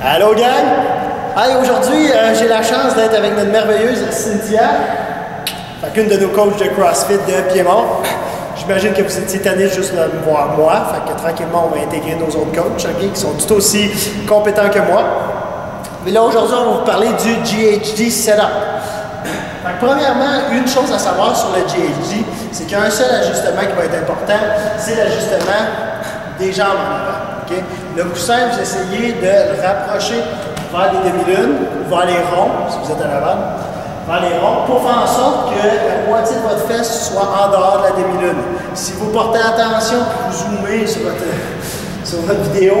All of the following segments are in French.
Allô gang! Hey, aujourd'hui, euh, j'ai la chance d'être avec notre merveilleuse Cynthia, qu'une de nos coachs de CrossFit de Piémont. J'imagine que vous étiez tanné juste de me voir moi, fait que tranquillement, on va intégrer nos autres coachs, ok, qui sont tout aussi compétents que moi. Mais là, aujourd'hui, on va vous parler du GHD Setup. Premièrement, une chose à savoir sur le GHD, c'est qu'il y a un seul ajustement qui va être important, c'est l'ajustement des jambes en avant. Le coussin, vous essayez de le rapprocher vers les demi-lunes, vers les ronds, si vous êtes à l'avant, vers les ronds, pour faire en sorte que la moitié de votre fesse soit en dehors de la demi-lune. Si vous portez attention, puis vous zoomez sur votre, sur votre vidéo,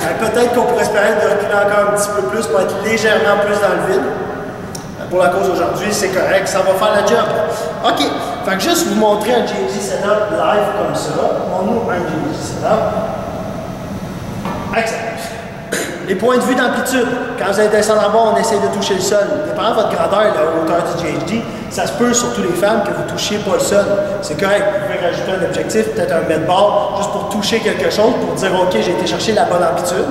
ben, peut-être qu'on pourrait espérer de reculer encore un petit peu plus pour être légèrement plus dans le vide. Ben, Pour la cause aujourd'hui, c'est correct, ça va faire la job. OK, fait que juste vous montrer un GHD setup live comme ça. Montre-nous un GHD setup. Les points de vue d'amplitude. Quand vous allez descendre en bas, on essaie de toucher le sol. Dépendant de votre grandeur la hauteur du GHD, ça se peut, surtout les femmes, que vous ne touchiez pas le sol. C'est correct. Vous pouvez rajouter un objectif, peut-être un med bar, juste pour toucher quelque chose, pour dire OK, j'ai été chercher la bonne amplitude.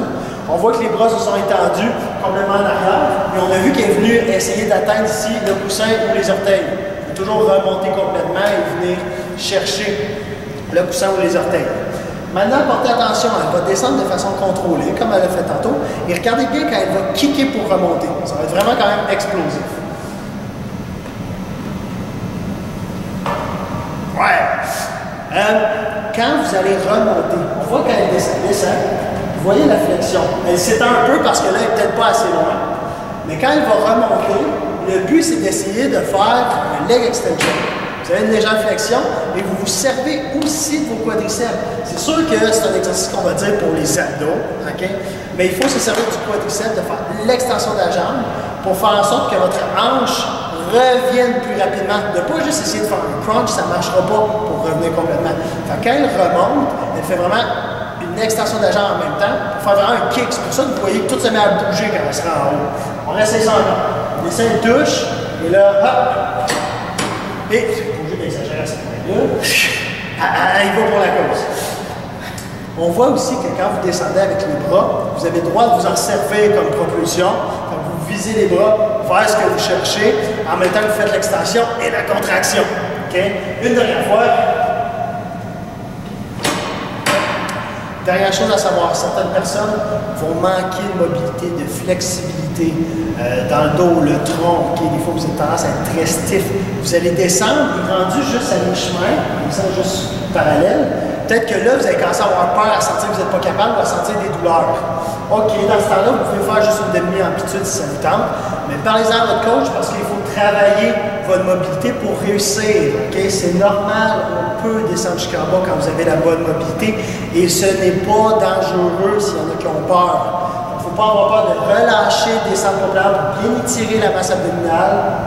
On voit que les bras se sont étendus complètement en arrière. Et on a vu qu'il est venu essayer d'atteindre ici le coussin ou les orteils. Il faut toujours remonter complètement et venir chercher le coussin ou les orteils. Maintenant, portez attention, elle va descendre de façon contrôlée, comme elle l'a fait tantôt. Et regardez bien quand elle va kicker pour remonter. Ça va être vraiment quand même explosif. Ouais. Euh, quand vous allez remonter, on voit quand elle descend, descend, vous voyez la flexion. Elle s'étend un peu parce que là, elle n'est peut-être pas assez loin. Mais quand elle va remonter, le but, c'est d'essayer de faire un leg extension. Vous avez une légère flexion et vous vous servez aussi de vos quadriceps. C'est sûr que c'est un exercice qu'on va dire pour les abdos, OK? mais il faut se servir du quadriceps, de faire l'extension de la jambe pour faire en sorte que votre hanche revienne plus rapidement. De ne pas juste essayer de faire un crunch, ça ne marchera pas pour revenir complètement. Quand elle remonte, elle fait vraiment une extension de la jambe en même temps pour faire vraiment un kick. C'est pour ça que vous voyez que tout se met à bouger quand elle sera en haut. On reste ça encore. Les seins touchent et là, hop, elle va pour la cause. On voit aussi que quand vous descendez avec les bras, vous avez le droit de vous en servir comme propulsion. Quand vous visez les bras vers ce que vous cherchez, en même temps que vous faites l'extension et la contraction. Une dernière fois. Dernière chose à savoir, certaines personnes vont manquer de mobilité, de flexibilité euh, dans le dos, le tronc. ok? Des fois, vous avez tendance à être très stiff. Vous allez descendre, et rendu juste à mi-chemin, comme ça, juste parallèle. Peut-être que là, vous allez commencer à avoir peur, à sentir que vous n'êtes pas capable, ou à sentir des douleurs. OK, dans ce temps-là, vous pouvez faire juste une demi-amplitude si ça vous tente, mais parlez-en à votre coach parce qu'il faut travailler votre mobilité pour réussir. OK? C'est normal, on peut descendre jusqu'en bas quand vous avez la bonne mobilité et ce n'est pas dangereux s'il y en a qui ont peur. Il ne faut pas avoir peur de relâcher, descendre pour bien étirer la masse abdominale,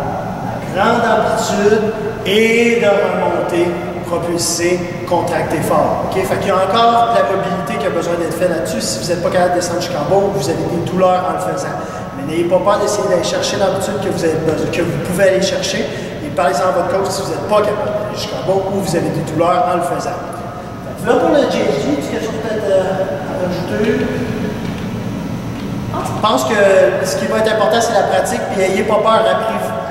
grande amplitude et de remonter propulser, contracter fort. OK? Fait qu'il y a encore de la mobilité qui a besoin d'être faite là-dessus. Si vous n'êtes pas capable de descendre jusqu'en bas, vous avez des douleurs en le faisant. Mais n'ayez pas peur d'essayer d'aller chercher l'amplitude que vous avez besoin, que vous pouvez aller chercher. Et parlez-en à votre coach si vous n'êtes pas capable d'aller jusqu'en bas ou vous avez des douleurs en le faisant. Là, pour le GHD, tu quelque chose peut-être euh, à rajouter? Je pense que ce qui va être important, c'est la pratique, puis n'ayez pas peur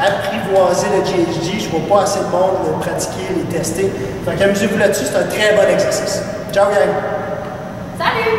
d'apprivoiser le GHD. Je vois pas assez de monde le pratiquer, les tester. Fait qu'amusez-vous là-dessus, c'est un très bon exercice. Ciao, gang! Salut